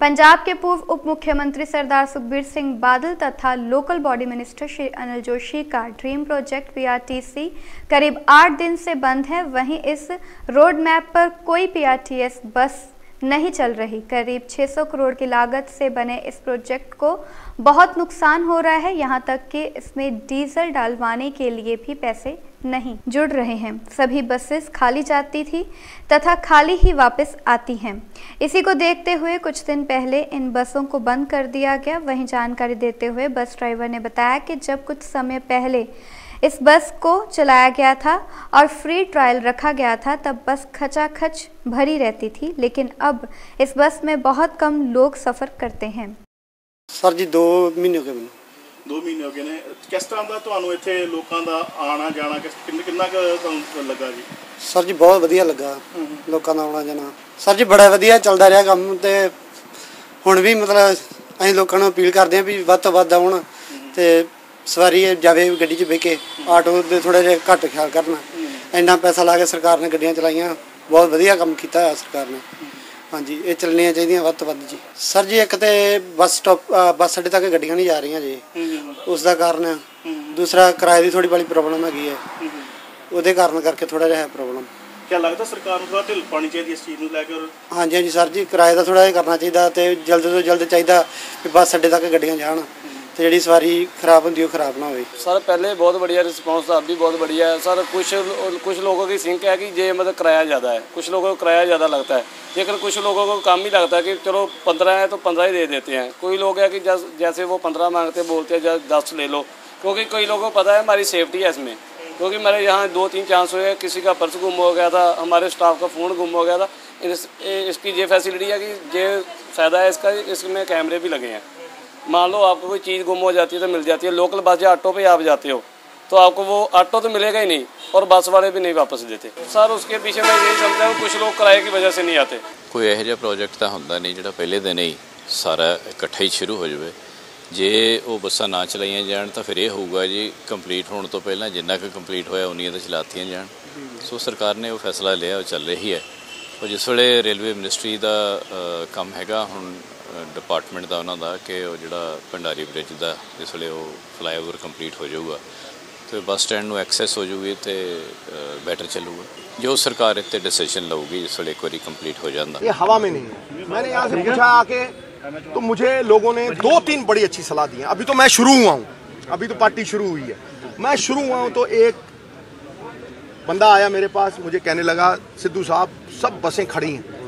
पंजाब के पूर्व उप मुख्यमंत्री सरदार सुखबीर सिंह बादल तथा local body minister Shri Anil Joshi का ड्रीम प्रोजेक्ट पीआरटीसी करीब आठ दिन से बंद है। वहीं इस रोड मैप पर कोई पीआरटीएस बस नहीं चल रही। करीब 600 करोड़ की लागत से बने इस प्रोजेक्ट को बहुत नुकसान हो रहा है। यहाँ तक कि इसमें डीजल डालवाने के लिए भी पैसे नहीं जुड़ रहे हैं। सभी बसेस खाली जाती थी तथा खाली ही वापस आती हैं। इसी को देखते हुए कुछ दिन पहले इन बसों को बंद कर दिया गया। वहीं जानकारी देते हुए बस ड्राइवर ने बताया कि जब कुछ समय पहले इस बस को चलाया गया था और फ्री ट्रायल रखा गया था तब बस खचाखच भरी रहती थी लेकिन अब इस बस में बहुत कम लोग सफ़र करते हैं ਸਰ ਜੀ 2 ਮਹੀਨੇ ਹੋ ਗਏ ਮੈਨੂੰ 2 ਮਹੀਨੇ ਹੋ ਗਏ ਨੇ ਕਿਸ ਤਰ੍ਹਾਂ ਦਾ ਤੁਹਾਨੂੰ ਇੱਥੇ ਲੋਕਾਂ ਦਾ ਆਣਾ ਜਾਣਾ ਕਿਸ ਕਿੰਨ- ਕਿੰਨਾ ਕੁ ਤੁਹਾਨੂੰ ਲੱਗਾ ਜੀ ਸਰ ਜੀ ਬਹੁਤ ਵਧੀਆ ਲੱਗਾ ਲੋਕਾਂ ਦਾ ਆਉਣਾ ਜਾਣਾ ਸਰ ਜੀ ਬੜਾ ਵਧੀਆ ਚੱਲਦਾ ਰਿਹਾ ਕੰਮ ਤੇ ਹੁਣ ਵੀ ਮਤਲਬ ਅਸੀਂ ਲੋਕਾਂ ਨੂੰ ਅਪੀਲ ਕਰਦੇ ਹਾਂ ਵੀ ਵੱਧ ਤੋਂ ਵੱਧ ਆਉਣ ਤੇ ਸਵਾਰੀ ਜਾਵੇ ਗੱਡੀ 'ਚ ਬਹਿ ਕੇ ਆਟੋ ਦੇ ਥੋੜਾ ਜਿਹਾ ਘੱਟ ਖਿਆਲ ਕਰਨ। ਇੰਨਾ ਪੈਸਾ ਲਾ ਕੇ ਸਰਕਾਰ ਨੇ ਗੱਡੀਆਂ ਚਲਾਈਆਂ। ਬਹੁਤ ਵਧੀਆ ਕੰਮ ਕੀਤਾ ਹੈ ਸਰਕਾਰ ਨੇ। ਹਾਂਜੀ ਇਹ ਚੱਲਣੀਆਂ ਚਾਹੀਦੀਆਂ ਵੱਧ ਤੋਂ ਵੱਧ ਜੀ। ਸਰ ਜੀ ਇੱਕ ਤੇ ਬੱਸ ਸਟਾਪ ਬੱਸ ਅੱਡੇ ਤੱਕ ਗੱਡੀਆਂ ਨਹੀਂ ਜਾ ਰਹੀਆਂ ਜੀ। ਉਸ ਦਾ ਕਾਰਨ ਦੂਸਰਾ ਕਿਰਾਏ ਦੀ ਥੋੜੀ ਬੜੀ ਪ੍ਰੋਬਲਮ ਹੈਗੀ ਹੈ। ਉਹਦੇ ਕਾਰਨ ਕਰਕੇ ਥੋੜਾ ਜਿਹਾ ਹੈ ਪ੍ਰੋਬਲਮ। ਕੀ ਲੱਗਦਾ ਸਰਕਾਰ ਨੂੰ ਥੋੜਾ ਢਿੱਲ ਪਾਣੀ ਚਾਹੀਦੀ ਇਸ ਚੀਜ਼ ਨੂੰ ਲੈ ਕੇ ਔਰ? ਹਾਂਜੀ ਹਾਂਜੀ ਸਰ ਜੀ ਕਿਰਾਏ ਦਾ ਥੋੜਾ ਜਿਹਾ ਕਰਨਾ ਚਾਹੀਦਾ ਤੇ ਜਲਦ ਤੋਂ ਜਲਦ ਚਾਹੀਦਾ ਕਿ ਬੱਸ ਅੱਡੇ ਤੱਕ ਗੱਡੀਆਂ ਜਾਣ। ਤੇ ਜਿਹੜੀ ਸਵਾਰੀ ਖਰਾਬ ਹੁੰਦੀ ਉਹ ਖਰਾਬ ਨਾ ਹੋਵੇ सर पहले बहुत बढ़िया रिस्पांस था अभी बहुत बढ़िया है सर कुछ कुछ लोगों की सिंक है कि ये मतलब किराया ज़्यादा है कुछ लोगों को किराया ज़्यादा लगता है लेकिन कुछ लोगों को कम ही लगता है कि चलो पंद्रह है तो पंद्रह ही दे देते हैं कोई लोग है कि जैस, जैसे वो पंद्रह मांगते हैं, बोलते हैं जैसे दस ले लो क्योंकि कई लोगों को पता है हमारी सेफ्टी है इसमें क्योंकि मेरे यहाँ दो तीन चांस हुए किसी का पर्स गुम हो गया था हमारे स्टाफ का फ़ोन गुम हो गया था इस, इसकी ये फैसिलिटी है कि ये फ़ायदा है इसका इसमें कैमरे भी लगे हैं मान लो आपको कोई चीज़ गुम हो जाती है तो मिल जाती है लोकल बस या ऑटो पे आप जाते हो तो आपको वो ऑटो तो मिलेगा ही नहीं और बस वाले भी नहीं वापस देते सर उसके पीछे मैं यही समझता हूँ कुछ लोग किराए की वजह से नहीं आते ਕੋਈ ਇਹੋ ਜਿਹਾ ਪ੍ਰੋਜੈਕਟ ਤਾਂ ਹੁੰਦਾ ਨਹੀਂ ਜਿਹੜਾ ਪਹਿਲੇ ਦਿਨ ਹੀ ਸਾਰਾ ਇਕੱਠਾ ਹੀ ਸ਼ੁਰੂ ਹੋ ਜਾਵੇ ਜੇ ਉਹ ਬੱਸਾਂ ਨਾ ਚਲਾਈਆਂ ਜਾਣ ਤਾਂ ਫਿਰ ਇਹ ਹੋਊਗਾ ਜੀ ਕੰਪਲੀਟ ਹੋਣ ਤੋਂ ਪਹਿਲਾਂ ਜਿੰਨਾ ਕੁ ਕੰਪਲੀਟ ਹੋਇਆ ਉਨੀਆਂ ਤਾਂ ਚਲਾਤੀਆਂ ਜਾਣ ਸੋ ਸਰਕਾਰ ਨੇ ਉਹ ਫੈਸਲਾ ਲਿਆ ਉਹ ਚੱਲ ਰਹੀ ਹੈ ਉਹ ਜਿਸ ਵੇਲੇ ਰੇਲਵੇ ਮਿਨਿਸਟਰੀ ਦਾ ਅ, ਕੰਮ ਹੈਗਾ ਹੁਣ ਡਿਪਾਰਟਮੈਂਟ ਦਾ ਉਹਨਾਂ ਦਾ ਕਿ ਉਹ ਜਿਹੜਾ ਭੰਡਾਰੀ ਬ੍ਰਿਜ ਦਾ ਜਿਸ ਵੇਲੇ ਉਹ ਫਲਾਈਓਵਰ ਕੰਪਲੀਟ ਹੋ ਜਾਊਗਾ ਤੇ ਬੱਸ ਸਟੈਂਡ ਨੂੰ ਐਕਸੈਸ ਹੋ ਜਾਊਗੀ ਤੇ ਬੈਟਰ ਚੱਲੂਗਾ ਜੋ ਸਰਕਾਰ ਇੱਥੇ ਡਿਸੀਜਨ ਲਊਗੀ ਜਿਸ ਵੇਲੇ ਇੱਕ ਵਾਰੀ ਕੰਪਲੀਟ ਹੋ ਜਾਂਦਾ ये हवा में नहीं है मैंने यहाँ से पूछा आके तो मुझे लोगों ने दो तीन बड़ी अच्छी सलाह दी है अभी तो मैं शुरू हुआ हूँ अभी तो पार्टी शुरू हुई है मैं शुरू हुआ हूँ तो एक बंदा आया मेरे पास मुझे कहने लगा सिद्धू साहब सब बसें खड़ी हैं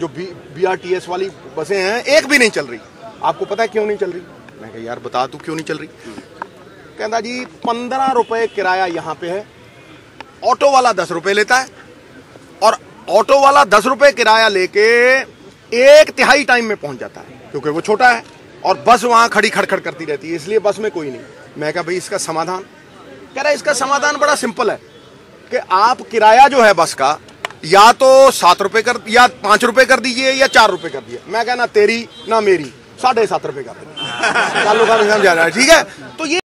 जो बी बी वाली बसें हैं, एक भी नहीं चल रही। आपको पता है क्यों नहीं चल रही? मैं कहा, यार, बता तू क्यों नहीं चल रही? कहता, जी, पंद्रह रुपये किराया यहाँ पे है। ऑटो वाला दस रुपए लेता है और ऑटो वाला दस रुपए किराया लेके एक तिहाई टाइम में पहुँच जाता है, क्योंकि वो छोटा है और बस वहाँ खड़ी खड़खड़ करती रहती है, इसलिए बस में कोई नहीं। मैं कहा, भाई, इसका समाधान? कह रहा है इसका समाधान बड़ा सिंपल है कि आप किराया जो है बस का या तो सात रुपए कर या पाँच रुपए कर दीजिए या चार रुपए कर दिए मैं कहना तेरी ना मेरी साढ़े सात रुपए कर है ठीक है? तो ये